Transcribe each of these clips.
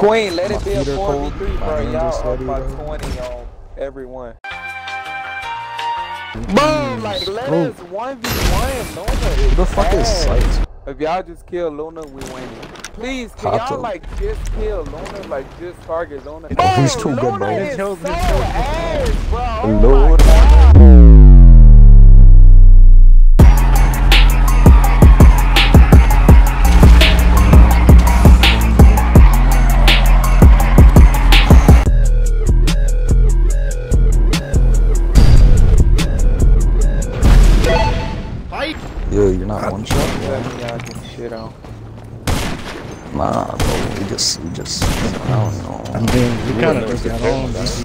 Queen, let My it be a feet 4v3, bro. Y'all up by bro. 20 on everyone. Bro, like, let us 1v1. Luna is Who the fuck is ass. Sight? If y'all just kill Luna, we winning. Please, can y'all, like, just kill Luna? Like, just target Luna. Oh, he's too Luna good, bro. is so help, just help. ass, bro. Oh Lord. Nah, bro. We just, we just, I don't know. I mean, we kind of never just got on. that.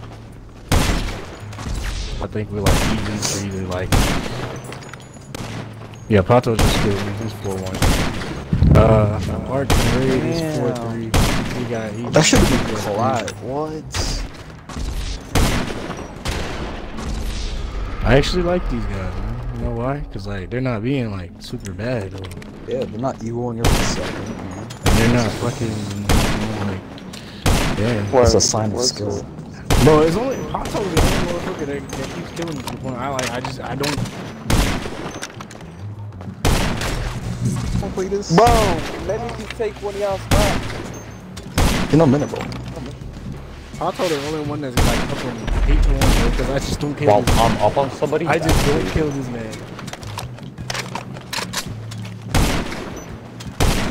I think we're like even for either like. Yeah, Pato just killed me. He's 4 1. Uh, Arch and Raid is 4 3. We got each. That should have been collide. What? I actually like these guys, man. You know why? Because, like, they're not being, like, super bad, or, Yeah, they're not evil in your second. Man. they're not fucking, you know, like, yeah. It's a sign of skill. Bro, it's only Pato's the only motherfucker that, that keeps killing me to the I like. I just I don't. Don't play this. Bro, let me just take one of y'all spots. In a minute, bro. Pato the only one that's like up on eight to one because I just don't kill. While this I'm up on somebody, I just that's don't kill this man.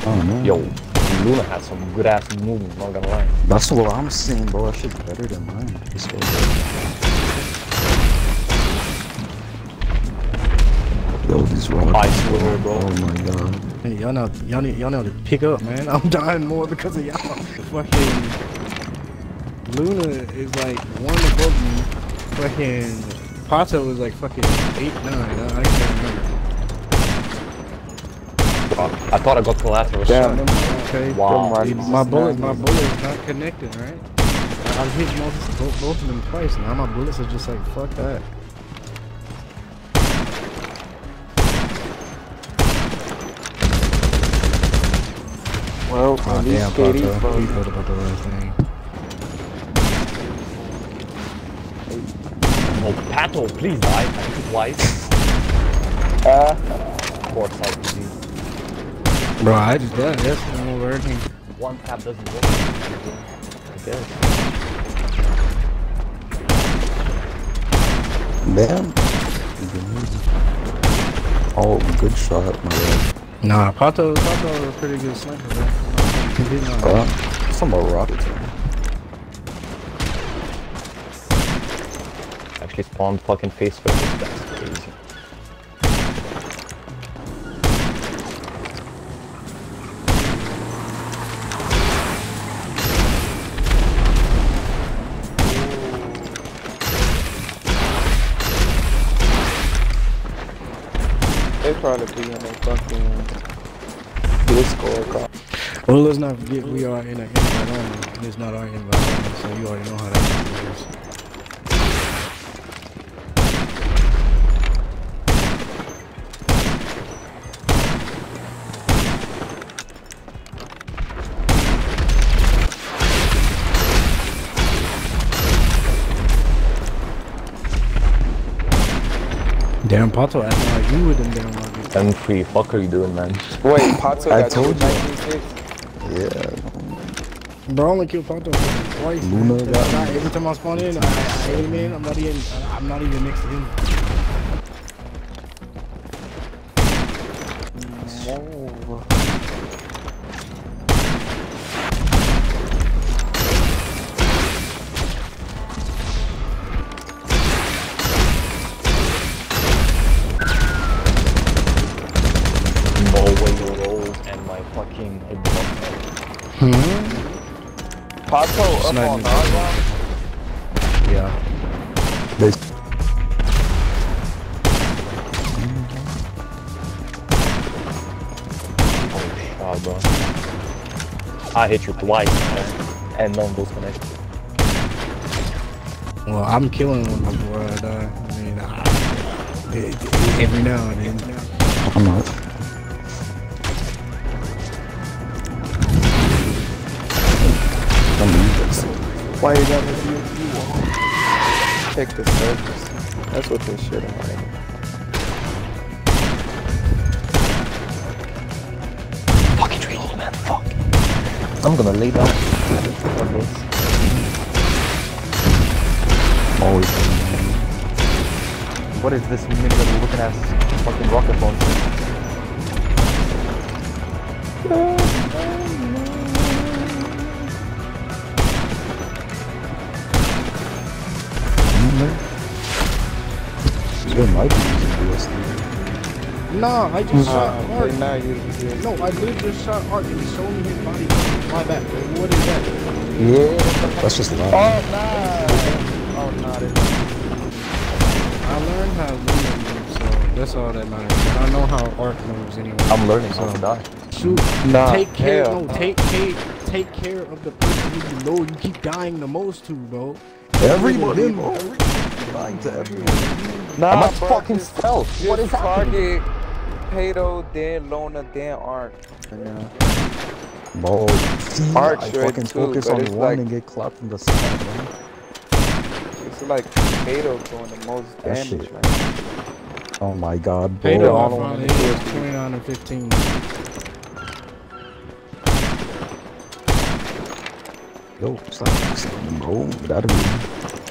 Oh, man. Yo, Luna had some good ass movement, not gonna lie. That's what I'm saying, bro. That shit's better than mine. This goes Yo, these rocks. I swear, bro. Oh my god. Hey, y'all know y'all need y'all know to pick up, man. I'm dying more because of y'all. Fucking Luna is like one above me. Fucking Pato is like fucking eight nine. I, I can't remember. I thought I got collateral. Damn. Okay. Wow. Them Dude, my is bullet, my nasty. bullet is not connecting, right? I've hit both, both, both of them twice. Now my bullets are just like, fuck that. Well, Oh, at least damn, KD Pato. froze. You thought about the right thing. Oh, Pato, please die. I think twice. Uh, Four side easy. Bro, I just died. That's I'm over everything. One tap doesn't work. I guess. Damn. Oh, good shot, my god. Nah, Pato, Pato is a pretty good sniper, bro. He. Uh, some more rockets. Actually spawned fucking face first. That's crazy. Probably be in their fucking Discord call. Well, let's not forget we are in an and It's not our only, so you already know how that goes. Damn, Pato acting like you with them damn luggage. M3, fuck are you doing, man? Wait, Pato I got told you. Yeah. Bro, I only killed Pato twice. Luna got not, every time I spawn in, I, I aim in. I'm not even. I'm not even next to him. Move. Up Sniping. on Naga. Yeah. They Oh, shot, bro. I hit you twice, man. And none goes connected. Well, I'm killing one before I die. I mean, I, every now and then. I'm not. Why you gotta do you want? Check the surface. That's what this shit is. Fucking tree, man. Fuck. I'm gonna lay down. Oh, on this. Always. What is this minion looking at? Fucking rocket launcher. There might be using BST. Nah, I just shot Uh, Art. they not. No, I literally just shot Art and he showed me his body. My back. bro. What is that? Yeah. That's just loud. Oh nah. Oh nah. They, I learned how Luna moves, so that's all that matters. I don't know how Art moves anyway. I'm learning so. how to die. Shoot. Nah, take care. hell No, no. take care. Take care of the person who you know you keep dying the most to, bro. Everybody, bro. Lying to everyone. Nah, I'm at fucking just- stealth. Just What is happening? target Pato, then Lona, then Ark. Yeah. Bro, see, Hard I shred fucking too, focus on it's one like- and get clapped from the side, man. It's like Pato doing the most That damage shit. right. Oh my god, bro. Pay the all I on wanna it. do is- 29 and 15. Yo, stop fixing, bro. That'd be.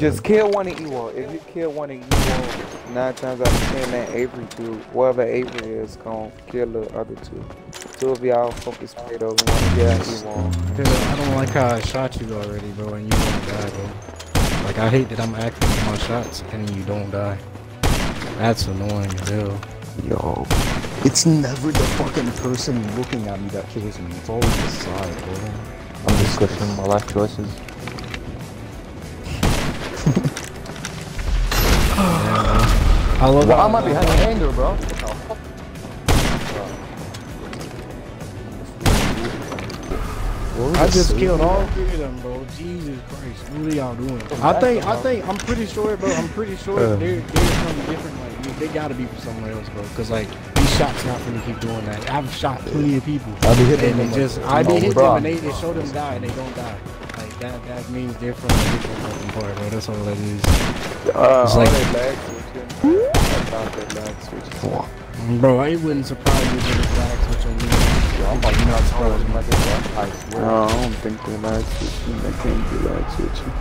Just kill one of Ewok. If you kill one of Ewok, nine times out of ten, that Avery dude, whatever Avery is, gonna kill the other two. Two of y'all focus Pato, and one of y'all Ewok. Cause I don't like how I shot you already, bro, and you won't die, bro. Like I hate that I'm acting with my shots and you don't die. That's annoying as hell. Yo, it's never the fucking person looking at me that kills me. It's always the side, bro. I'm just questioning my life choices. I love Why how am I behind anger, bro? What the fuck? What I just killed all three of them, bro. Jesus Christ, what are y'all doing? I think, I think, I'm pretty sure, bro. I'm pretty sure Uh. they're they're something different. Like they gotta be from somewhere else, bro. Cause like these shots not gonna keep doing that. I've shot plenty of people, I be hitting and them it like just. I be No, hit bro. them and they, they show them die and they don't die. Like that that means they're from a different fucking part, bro. That's all that is. Uh, It's are like- they lag switching? I thought they lag switching. Bro, it wouldn't surprise you if it's lag switch on me. I'm about to not surprised my I swear. No, I don't think they lag switching. They can't be lag switching.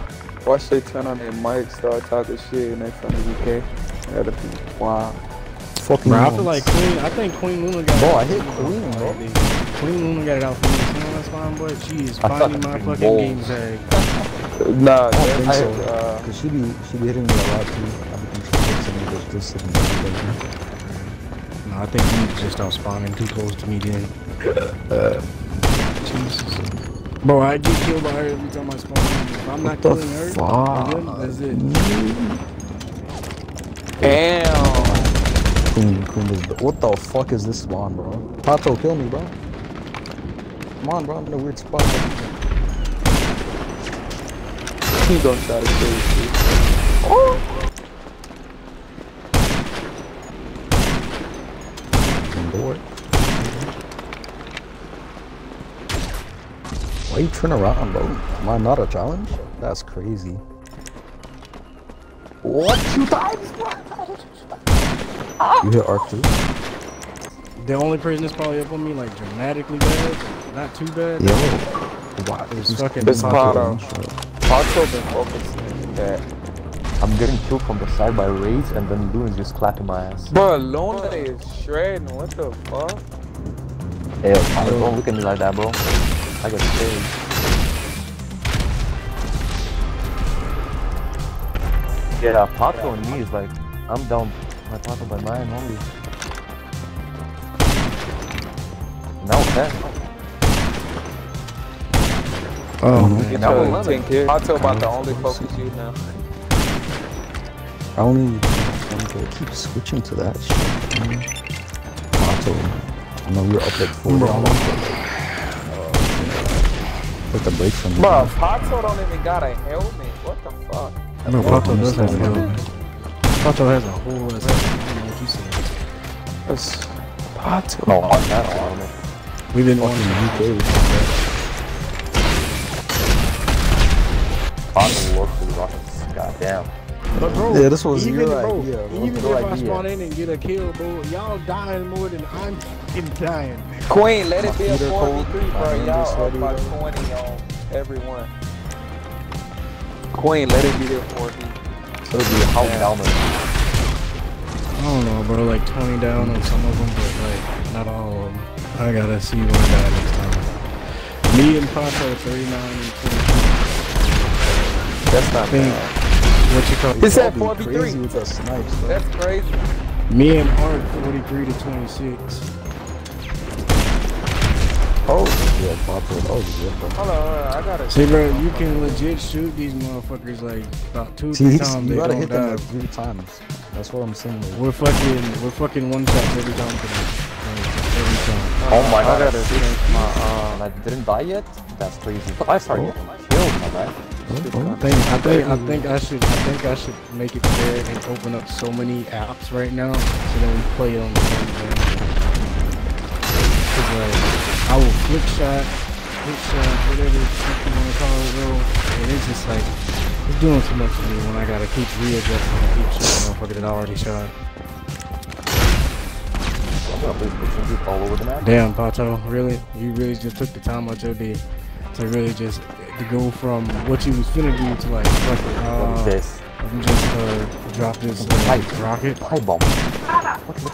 Watch they turn on their mic, start talking shit and they front the UK. That'd be wow. Fucking Bro, I feel like Queen. I think Queen Luna got. Bro, it I out hit for me, Queen, bro. Queen Luna got it out for me. You know that's fine, but she is I finding my fucking balls. game tag. Nah, I don't think that's so. uh, Cause she be she be hitting me a lot too. Hits me just just sitting there. No, I think you just start spawning too close to me then. Jesus. Bro, I get killed by her every time I spawn. If I'm not What the killing her, fuck? I'm good. That's it. damn. Queen, queen is. What the fuck is this spawn, bro? Pato, kill me, bro. Come on, bro. I'm in a weird spot. He gonna try to kill you. Oh. Too. Can it. Why you turn around, bro? Am I not a challenge? That's crazy. What? Two times? You hit arc 2? The only person that's probably up on me, like dramatically bad, not too bad. Yo. Wow. It's he's- fucking It's Pato. Pato. Also been focusing that. I'm getting killed from the side by Raze and then Luna's just clapping my ass. Bro, Luna is shredding. What the fuck? Hey, don't look at me like that, bro. I got scared. Yeah, Pato and me is like, I'm down my Pato by mine only. Now 10. Oh, man. Get Now your 11. 10 Pato about the only focus you now. I only want to keep switching to that shit. man. Pato. I know you're up like 40 Bro. on it, but, uh, Take a break from me. Bro, Pato don't even got a helmet. What the fuck? No, Pato does have a helmet. Pato has a whole ass. I don't what you said. That's Pato. No, I that on it. We've been Fucking watching. UK. Possible look for the Rockets. Goddamn. But bro, Yeah, this was even, your bro, idea, bro. Even Your if I idea. spawn in and get a kill, bro, y'all dying more than I'm fucking dying. Queen, let it be a Computer 4v3, bro. Y'all Windows up by 20 on everyone. Queen, let it be there 4v. So it'd be how Yeah. down I don't know, bro, like 20 down on some of them, but like not all of them. I gotta see one die next time. Me and Pato 39 and 22. That's not Think- bad. What you call He said Y'all be 4v3. Crazy with that snipes, bro. That's crazy. Me and Art 43 to 26. Oh, yeah, Pato. That was good, bro. Hold on, hold on. I gotta. See, bro, you can legit shoot these motherfuckers like about two, See, three times. you gotta don't hit them die. like three times. That's what I'm saying. Like, We're fucking, we're fucking one shots every time. for them. Like, every time. Oh my I god, gotta I my uh. I didn't die yet? That's crazy. Five star getting killed, my bad. Oh, I think, I oh. think, I think I should, I think I should make it fair and open up so many apps right now, so then we play on the same game. 'Cause, like, uh, I will flick shot, flick shot, whatever you wanna call it, bro. And it's just like, it's doing too much for me when I gotta keep readjusting and keep shooting motherfucker that I already shot. I'm gonna play Switch all over the map. Damn, Pato, really? You really just took the time out your day to really just to go from what you was finna do to like fucking What is uh, this? let me just uh drop this uh, Pipe. rocket. Pipe bomb.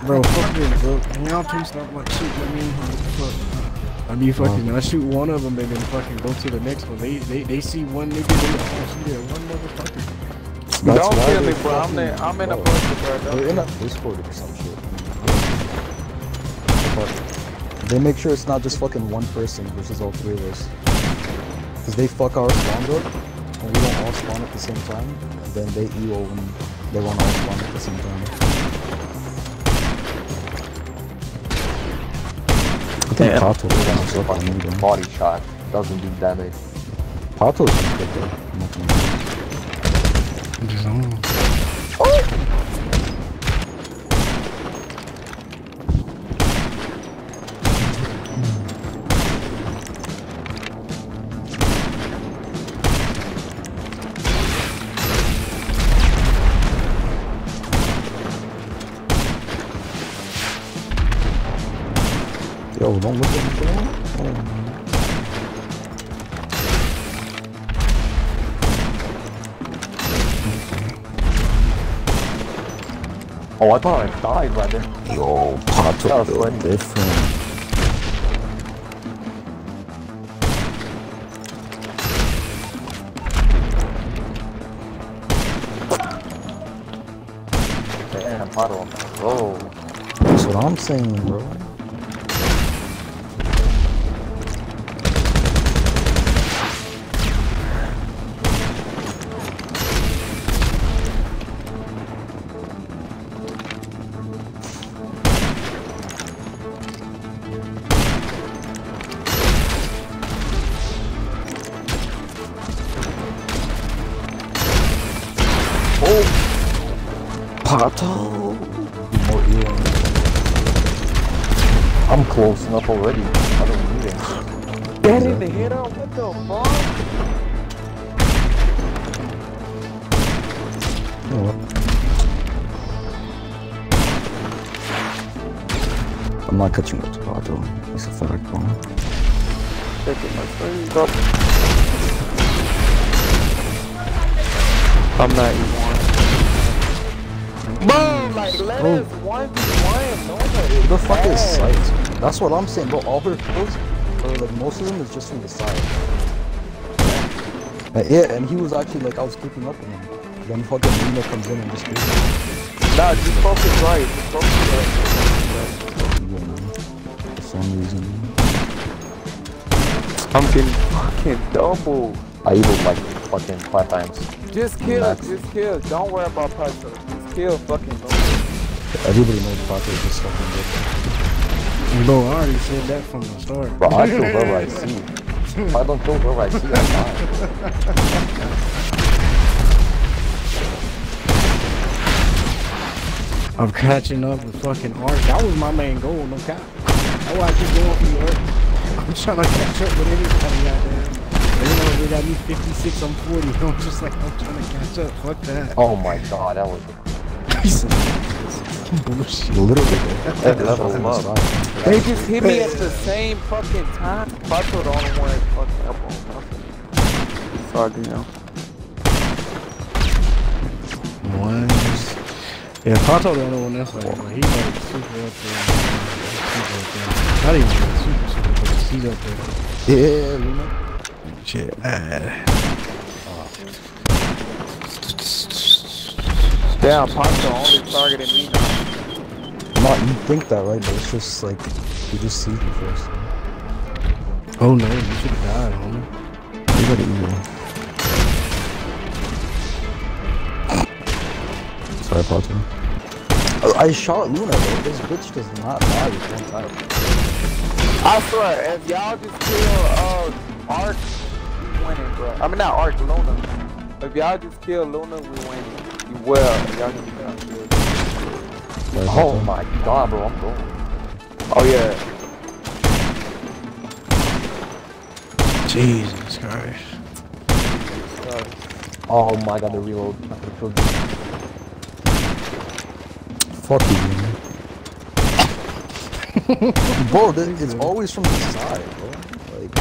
Bro, fuck this, bro. Can y'all two stop like shooting at me? What fuck? I be fucking, I shoot one of them and then fucking go to the next one. They they, they see one nigga, they all shoot at one motherfucker. Don't kill me, bro. I'm fucking- in, I'm in a bro. bunch, bro. They're in a Discord or some shit. But they make sure it's not just fucking one person versus all three of us. Cause they fuck our spawn up, and we don't all spawn at the same time. And then they EO when they want to all spawn at the same time. I think Damn. Pato is gonna Fucking fucking body shot. Doesn't do damage. Pato's pretty good though. Yo, don't look at me, bro. Oh, Oh, I thought I died right there. Yo, was yo, funny. different. Damn, puddle. Oh. That's what I'm saying, bro. Pato. More EO. I'm close enough already. I don't need it. That in the head up. What the fuck? You know what? I'm not catching up to Pato. He's a fact, bro. Taking my face up. I'm not E1. Boom! Like, let us 1v1. No one The fuck is sight? That's what I'm saying, bro. All her kills, or like most of them, is just from the side. Like, yeah, and he was actually like, I was keeping up with him. Then fucking Luna comes in and just kills him. Nah, just focus right. Just focus right. You know, For some reason. I'm getting fucking double. I even like fucking five times. Just kill, Max. just kill. Don't worry about Pato. Just kill fucking Luna. Everybody knows Pato is just fucking good. Bro, I already said that from the start. Bro, I kill whoever I see. If I don't kill whoever I see, I die. I'm catching up with fucking art. That was my main goal, no cap. That's why I keep going for you, art. I'm trying to catch up with anybody out there. You know, we got me 56, I'm 40. I'm just like, I'm trying to catch up. Fuck that. Oh my god, that was. He. Literally, That bro. up. They just hit me at the same fucking time. Pato the only one that fucking up on nothing. Sorry, you know. One. Yeah, Pato the only one that's like, like he's like super up there. Super up there. Not even super super, but he's up there. Yeah, Luna. Shit, man. Damn, Pato only targeting me now. Not you think that, right? But it's just like you just see him first. Oh no, you should have died, homie. You gotta evil. Sorry, Pato. Oh, I shot Luna, bro. This bitch does not die with one time. I swear, if y'all just kill uh Ark, we winning, bro. I mean not Ark, Luna. If y'all just kill Luna, we winning. You will. Y'all can be done good. Sorry, Oh my god, bro, I'm going. Oh yeah. Jesus Christ. Oh my god, the reload. I could've killed you. Fuck you, Luna. bro, it's always from the side, bro. Like,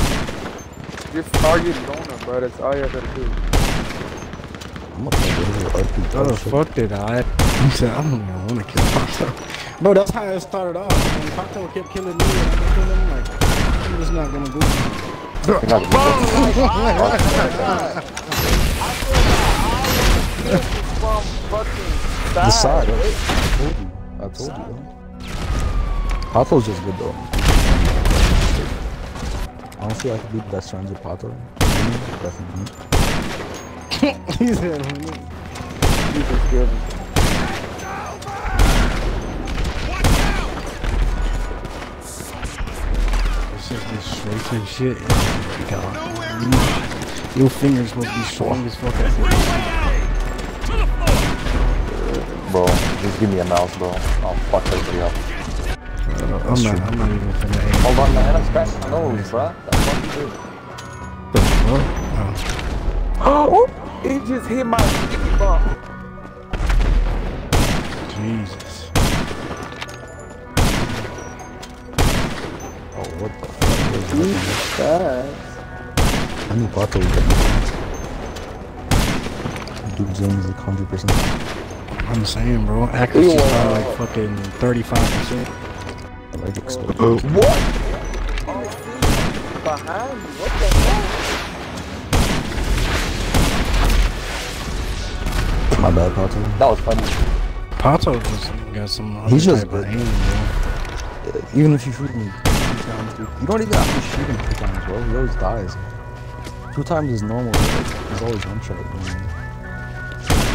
Just target Luna, bro. That's all you gotta do. I'm gonna go to RP. How the fuck did I? He said, I don't even want to kill Pato. Bro, that's how it started off. When Pato kept killing me I kept killing him, like, I'm just not gonna do it. I got the From The side, side. right? I told you. I told you, bro. Pato's just good, though. Honestly, I could be best friends with Pato. Definitely. He said, "Homie." You just killed me. It's just this straight and shit. God. Your fingers supposed to be strong as fuck. Bro, just give me a mouse, bro. I'll fuck everybody up. I'm not, I'm not even finna aim. Hold on, man. I'm scratching my nose, bro. The fuck you do? The fuck? Oh, Oh, it just hit my sticky bomb. Jesus. Oh, what the fuck? is Jesus Christ. I knew Pato would get me. Dude, James is like 100%. I'm saying, bro. Accuracy is probably like fucking 35%. I like explode. What? Oh, behind me. What the My bad, Pato. That was funny. Pato just got some He's just type of good. aim, bro. Uh, Even if you shoot him two times, dude. You don't even have to shoot him two times, bro. He always dies. Two times is normal. Like, he's always one shot. You know?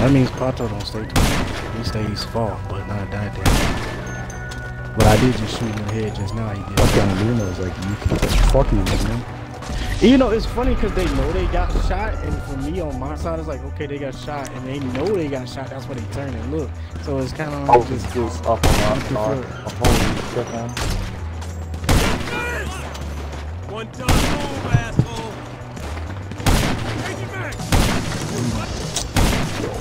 That means Pato don't stay too long. He stays fall, but not that damn. But I did just shoot him in the head just now. He did. Fucking Luna is like, you can fuck you, man. You know, it's funny because they know they got shot, and for me on my side, it's like, okay, they got shot, and they know they got shot. That's why they turn and look. So it's kind of Oh, like this just dude's up on our car. Oh, holy shit, man. One done move, asshole. Take it back.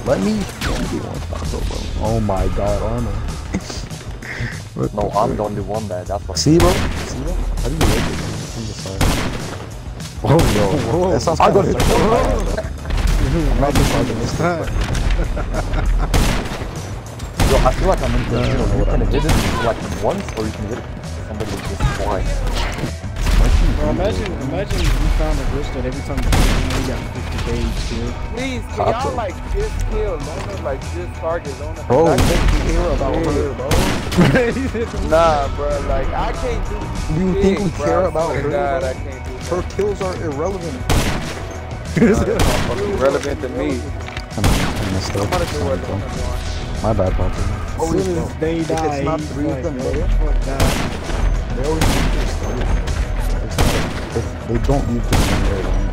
Let me do one Pato, bro. Oh my god, armor. No, I'm the only one that. That's what. See, bro? See, bro? How do you like it? From the side. whoa, whoa, That sounds I got of it. I'm not misogynistic, but Yo, I feel like I'm in the middle. You can hit it like once, or you can hit it somebody just twice. Bro, imagine, imagine you found a glitch that every time you shoot you got 50k each. Please, can y'all like just kill Luna? Like just target Luna? Bro, I you can't think do care about her, bro? Nah, bro. Like I can't do. You shit, think we bro. care I about her, God. I can't do. Her kills are irrelevant. Nothing relevant to me. I messed I'm up. gonna do what Sorry, bro. Luna doing. My bad, Pato. As soon as they If die, it's not he's three of them yo, there, fuck that. they always leave this story. If they don't leave this one there, then,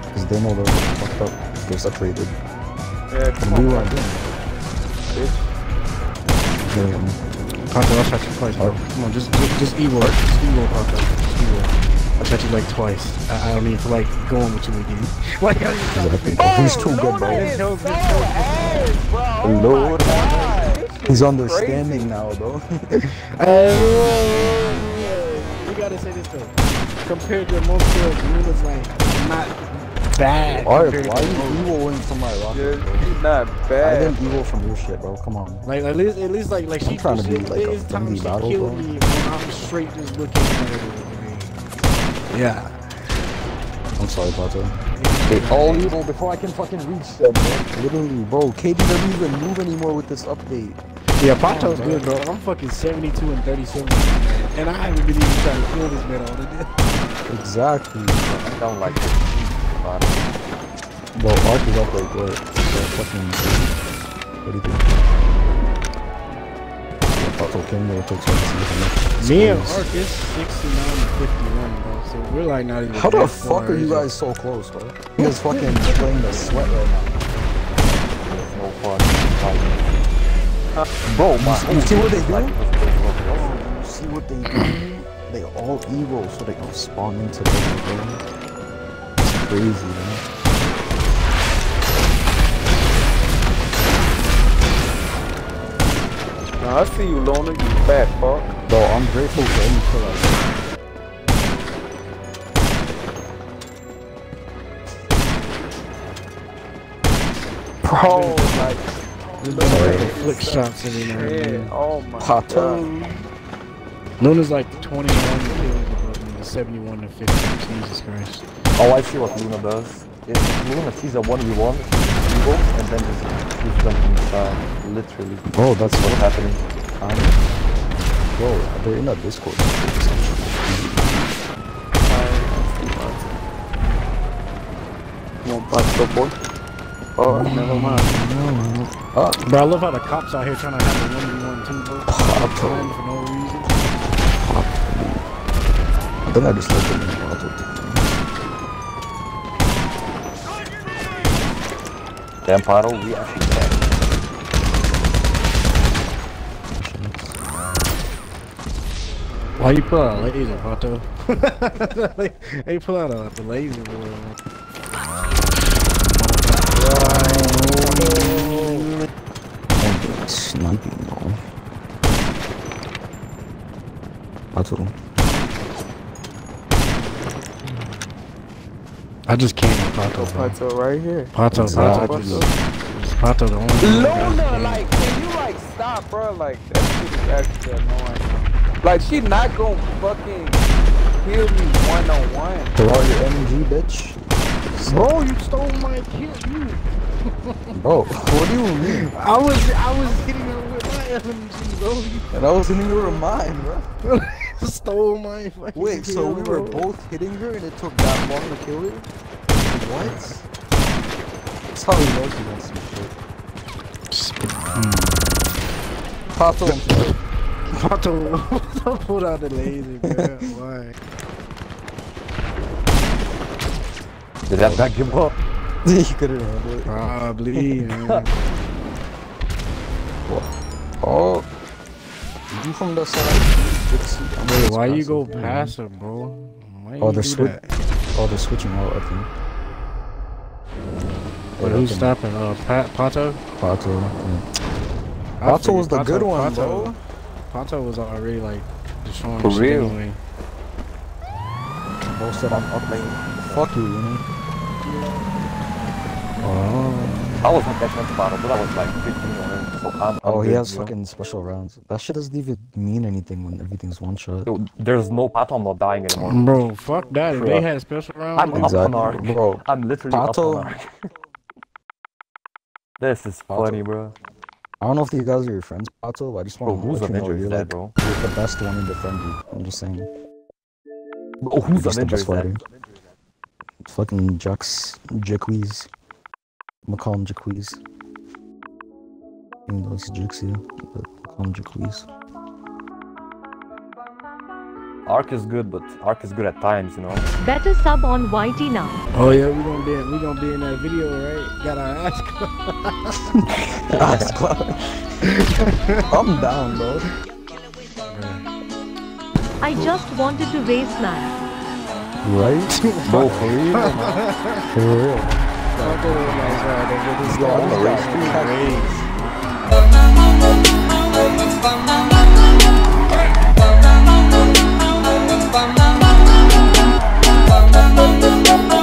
because they know they're fucked up, they're separated. Yeah, And come we on, bitch. it. Yeah, Pato, I'll shot you twice, bro. Come on, just, just, just Evo. Just Evo, Pato. Just Evo. I bet you like twice. I, I don't need to like go on with you again. Like, I just Exactly. Oh, he's too good, Luna bro. is so ass, bro. Oh Lord. God. This shit He's is understanding now, though. Uh, we gotta say this though. Compared to most girls, Luna's like not bad. Alright, compared why are you eviling from my crazy. rocket, Yeah, bro? she's not I bad. didn't evil from your shit, bro. Come on. Like at least, at least like like she trying to be, like, a it's time friendly battle, bro. me when I'm straight just looking at her. Yeah. I'm sorry, Pato. They all evil before I can fucking reach them, bro. Literally, bro, KD doesn't even move anymore with this update. Yeah, Pato's good, bro. I'm fucking 72 and 37, and I haven't been even trying to kill this man all the day. Exactly. I don't like it. But Bro, Ark is up like what? Like fucking. What do you think? Yeah, Pato came there, took some some Me and scores. Ark is 69 and 51, bro. So we're like not even. How the fuck far, are you is it? guys so close, bro? He is fucking playing the sweat right now. no fun. Like, bro, my You see what they do? Like, it was close, bro. You see what they do? They all evil, so they don't spawn into them, bro. It's crazy, man. Nah, I see you, Luna, you fat fuck. Bro, I'm grateful for any kill I get. Bro, like, Sorry. Flick shots now and yeah, oh my god. Pato. Luna's like 21 kills above me, 71 to 50. Jesus Christ. Oh, I see what Luna does. If Luna sees a 1v1, she's evil, and then just shoots them from the side. Literally. Bro, that's What's what happening? I'm. Bro, they're in a Discord. You want Pato. Oh, never mind. Ah, Bro, I love how the cops out here trying to have a 1v1 too, bro. Pato. For no reason. I think I just like the name Pato. Damn, Pato, we actually can. Why you pull out a laser, Pato? like, hey, pull out a, the laser, bro. Oh, sniping, bro. Pato. I just can't with Pato. Pato right here. Pato, Pato, Exactly. just, Pato the only one I just Luna, like, can you like stop, bro? Like, that shit is actually annoying. Like, she not gonna fucking kill me one on one. Throw out your MG, bitch. Bro, you stole my kill. You. Bro, what do you mean? I was, I was hitting her with my LMG, bro. And I was hitting her with mine, bro. stole my fucking Wait, so kill, we were both hitting her and it took that long to kill her? What? That's how he knows he wants some shit. Pato, Pato, pulled out the laser, bro. Why? Did that back give up? he couldn't handle it. Probably, man. Oh, you from the side? It's, I'm Wait, why you passive. go passive, bro? Why Oh, you they're switch. Oh, they're switching out. I think. But who's I stopping? Uh, Pat, Pato? Pato. yeah. Pato was the figured good one, Pato, bro. Pato was already like destroying For shit real? anyway. Bro said I'm up late. Fuck you, you know. Oh. I was not catching up to Pato, but I was like 15 on him, so I'm, I'm Oh, he good, has you know? fucking special rounds. That shit doesn't even mean anything when everything's one shot. Yo, There's no Pato, I'm not dying anymore. Bro, fuck that. If they Bruh. had special rounds, I'm like, up on Exactly, arc. bro. I'm literally up Pato- on arc. this is Pato. funny, bro. I don't know if these guys are your friends, Pato, but I just Bro, want to who's let a you know ninja you're is like bro? you're the best one in the friend group. I'm just saying. Bro, who's Just the best is that? fighter. Fucking Jux, Jaquiz. I'm gonna call him Jaquiz. Even though it's Juxia, but call him Jaquiz. Arc is good, but Arc is good at times, you know? Better sub on YT now. oh yeah, we gonna be we gonna be in that video, right? Gotta ask. Ask Cloud. I'm down, bro. I just wanted to race man. Right? Bro, for real, man. For real. Uncle was like, Bum, bum, bum, bum,